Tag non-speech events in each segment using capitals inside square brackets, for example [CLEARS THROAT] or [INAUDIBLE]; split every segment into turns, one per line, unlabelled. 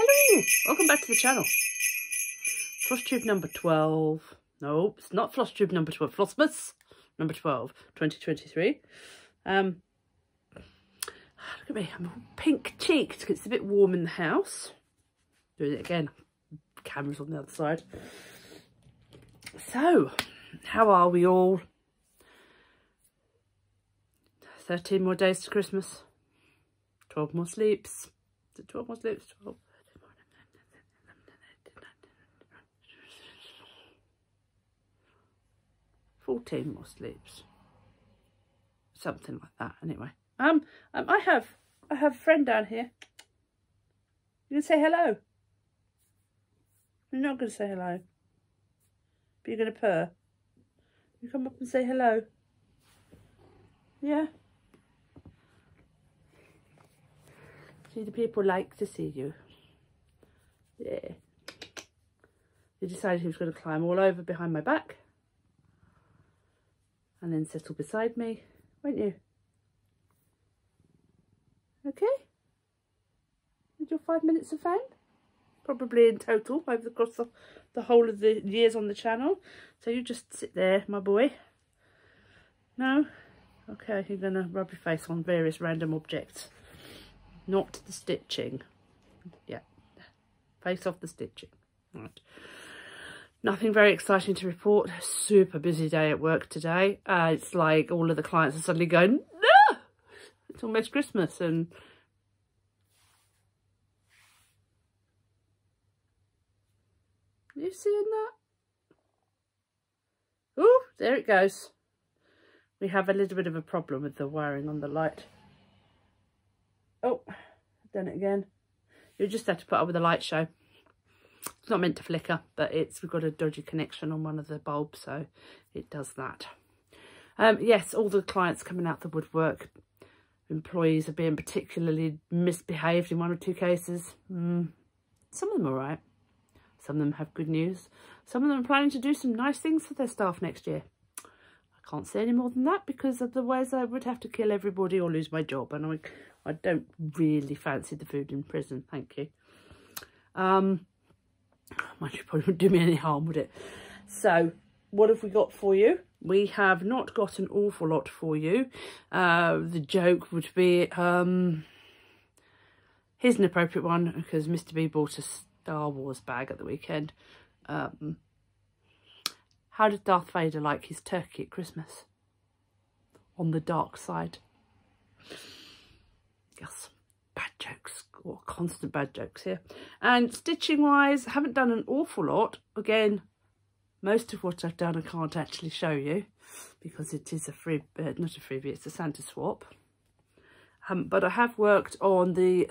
Hello, welcome back to the channel. Floss tube number 12. No, it's not floss tube number 12. Flossmas number 12, 2023. Um, look at me, I'm pink cheeked because it's a bit warm in the house. Doing it again. Camera's on the other side. So, how are we all? 13 more days to Christmas. 12 more sleeps. Is it 12 more sleeps? 12. 14 more sleeps. Something like that, anyway. Um, um I have, I have a friend down here. You can say hello. You're not going to say hello. But you're going to purr. You come up and say hello. Yeah. See, the people like to see you. Yeah. He decided he was going to climb all over behind my back and then settle beside me, won't you? Okay? With your five minutes of fame? Probably in total over the course of the whole of the years on the channel. So you just sit there, my boy. No? Okay, you're going to rub your face on various random objects. Not the stitching. Yeah. Face off the stitching. Right. Nothing very exciting to report. Super busy day at work today. Uh, it's like all of the clients are suddenly going, no! It's almost Christmas and you seeing that? Oh, there it goes. We have a little bit of a problem with the wiring on the light. Oh, done it again. You just have to put up with the light show it's not meant to flicker but it's we've got a dodgy connection on one of the bulbs so it does that. Um, yes all the clients coming out the woodwork employees are being particularly misbehaved in one or two cases. Mm, some of them are right some of them have good news. Some of them are planning to do some nice things for their staff next year. I can't say any more than that because otherwise I would have to kill everybody or lose my job and I, I don't really fancy the food in prison thank you. Um Mind you, probably wouldn't do me any harm, would it? So, what have we got for you? We have not got an awful lot for you. Uh, the joke would be, um, here's an appropriate one because Mr. B bought a Star Wars bag at the weekend. Um, how did Darth Vader like his turkey at Christmas? On the dark side. Yes, bad jokes or constant bad jokes here. And stitching wise, haven't done an awful lot. Again, most of what I've done I can't actually show you because it is a free, uh, not a freebie, it's a Santa swap. Um, but I have worked on the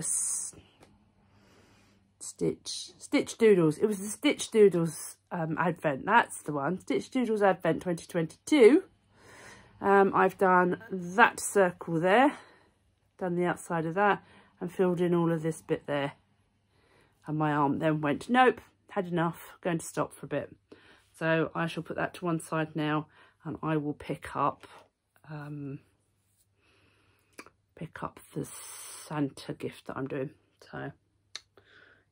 Stitch, Stitch Doodles. It was the Stitch Doodles um, Advent, that's the one. Stitch Doodles Advent 2022. Um, I've done that circle there, done the outside of that and filled in all of this bit there. And my arm then went, nope, had enough, going to stop for a bit. So I shall put that to one side now and I will pick up um, pick up the Santa gift that I'm doing. So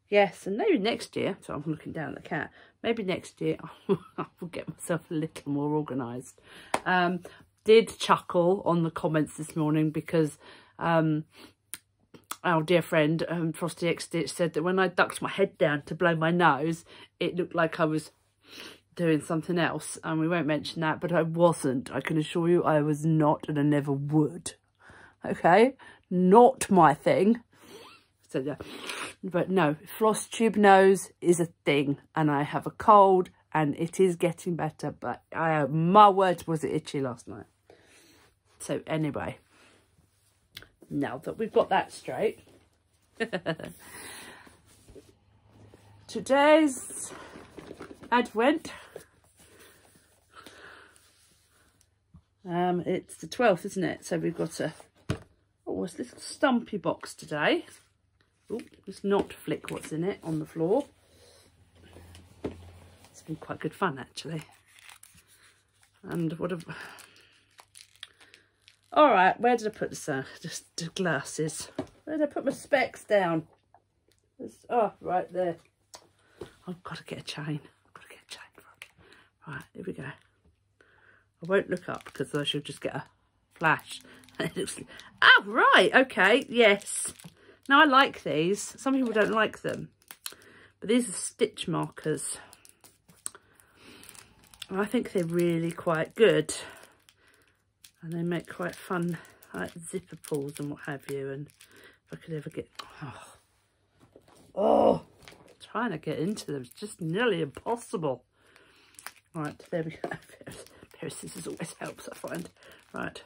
yes, and maybe next year, so I'm looking down at the cat, maybe next year [LAUGHS] I will get myself a little more organised. Um, did chuckle on the comments this morning because um, our dear friend um, Frosty X Stitch said that when I ducked my head down to blow my nose, it looked like I was doing something else. And we won't mention that, but I wasn't. I can assure you I was not and I never would. Okay? Not my thing. So yeah. But no, floss tube nose is a thing. And I have a cold and it is getting better. But I, my word, was it itchy last night. So anyway now that we've got that straight. [LAUGHS] Today's Advent. Um, it's the 12th, isn't it? So we've got a, oh, a little stumpy box today. Oh, let's not flick what's in it on the floor. It's been quite good fun, actually. And what have all right, where did I put uh, the sun? Just the glasses. Where did I put my specs down? There's, oh, right there. I've got to get a chain. I've got to get a chain. Right, here we go. I won't look up because I should just get a flash. [LAUGHS] oh, right, okay, yes. Now, I like these. Some people don't like them. But these are stitch markers. I think they're really quite good. And they make quite fun like zipper pulls and what have you. And if I could ever get... Oh, oh trying to get into them is just nearly impossible. Right, there we go. A pair of scissors always helps, I find. Right,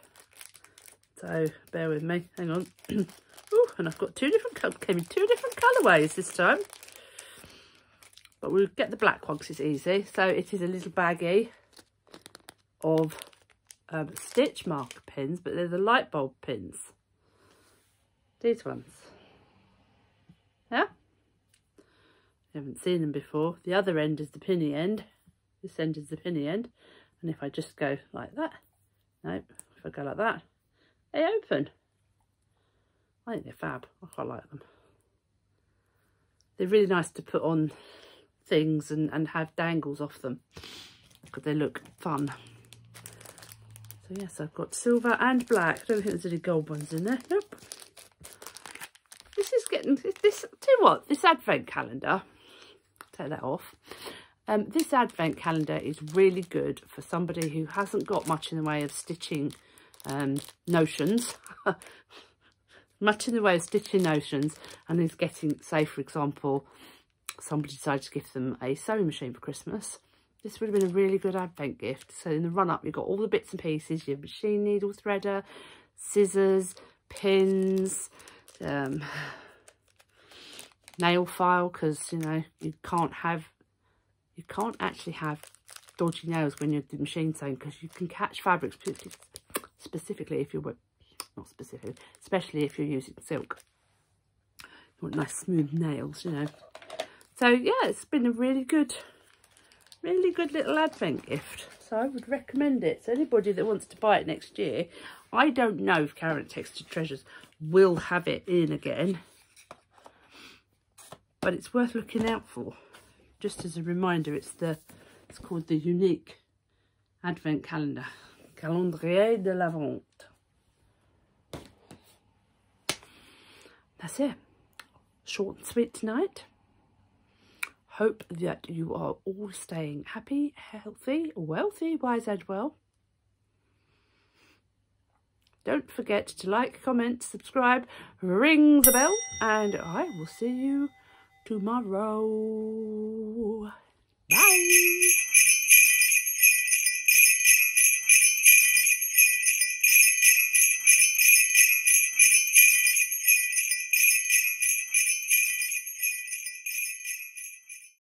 so bear with me. Hang on. [CLEARS THROAT] oh and I've got two different came in two different colorways this time. But we'll get the black one because it's easy. So it is a little baggie of um, stitch marker pins, but they're the light bulb pins. These ones. Yeah? You haven't seen them before. The other end is the pinny end. This end is the pinny end. And if I just go like that, no, if I go like that, they open. I think they're fab. I quite like them. They're really nice to put on things and, and have dangles off them because they look fun. So yes, I've got silver and black. I don't think there's any gold ones in there. Nope. This is getting, this, tell you what, this advent calendar, take that off. Um, this advent calendar is really good for somebody who hasn't got much in the way of stitching um, notions. [LAUGHS] much in the way of stitching notions and is getting, say for example, somebody decided to give them a sewing machine for Christmas. This would have been a really good advent gift. So in the run up, you've got all the bits and pieces, your machine needle threader, scissors, pins, um, nail file, because, you know, you can't have, you can't actually have dodgy nails when you're doing machine sewing because you can catch fabrics specifically if you're, not specifically, especially if you're using silk. You want nice smooth nails, you know. So yeah, it's been a really good, really good little advent gift. So I would recommend it. So anybody that wants to buy it next year, I don't know if Karen Textured Treasures will have it in again. But it's worth looking out for. Just as a reminder, it's the it's called the Unique Advent Calendar. Calendrier de l'Avent. That's it. Short and sweet tonight hope that you are all staying happy, healthy, wealthy, wise and well. Don't forget to like, comment, subscribe, ring the bell, and I will see you tomorrow. Bye.